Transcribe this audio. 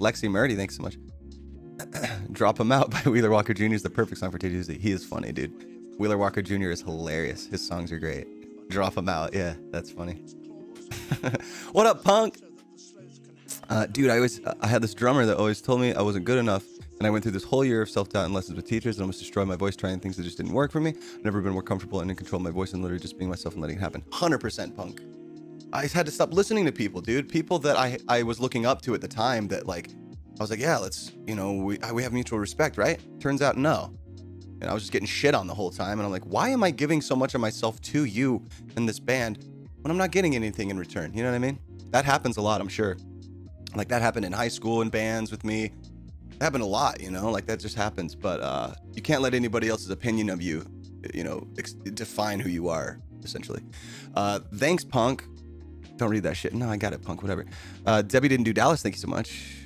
Lexi Murdy, thanks so much. Drop 'Em Out by Wheeler Walker Jr. is the perfect song for Tuesday. He is funny, dude. Wheeler Walker Jr. is hilarious. His songs are great. Drop 'Em Out. Yeah, that's funny. what up, punk? Uh, dude, I always I had this drummer that always told me I wasn't good enough, and I went through this whole year of self-doubt and lessons with teachers, and almost destroyed my voice trying things that just didn't work for me. I've never been more comfortable and in control of my voice and literally just being myself and letting it happen. Hundred percent punk. I had to stop listening to people, dude. People that I I was looking up to at the time that like I was like, yeah, let's you know we we have mutual respect, right? Turns out no. And I was just getting shit on the whole time, and I'm like, why am I giving so much of myself to you and this band when I'm not getting anything in return? You know what I mean? That happens a lot, I'm sure. Like that happened in high school in bands with me. It happened a lot, you know, like that just happens. But uh, you can't let anybody else's opinion of you, you know, ex- define who you are, essentially. Uh, thanks, Punk. Don't read that shit. No, I got it, Punk, whatever. Uh, Debbie didn't do Dallas. Thank you so much.